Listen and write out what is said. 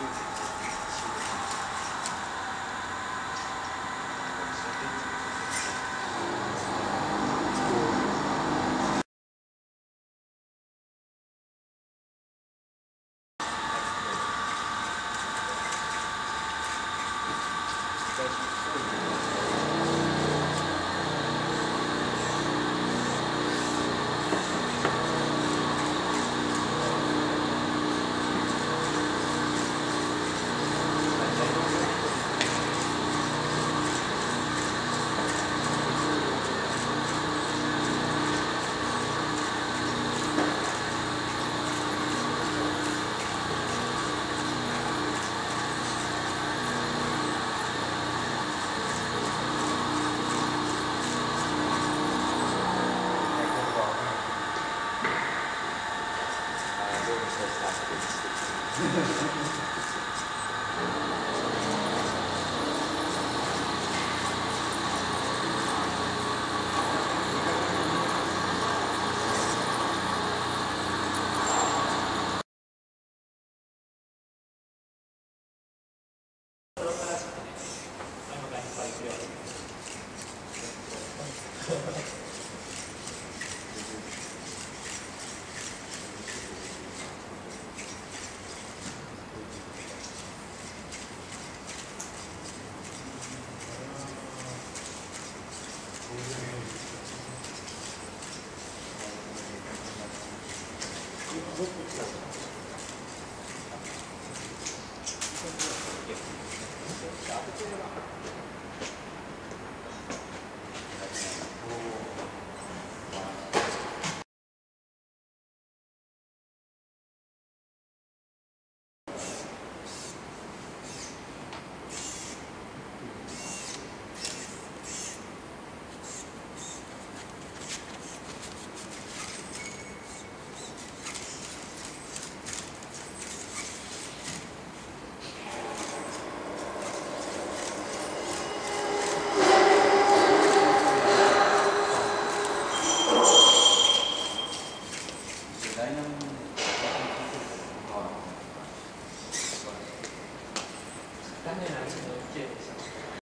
Thank you. ずっと来たんです。チャンネルなんで、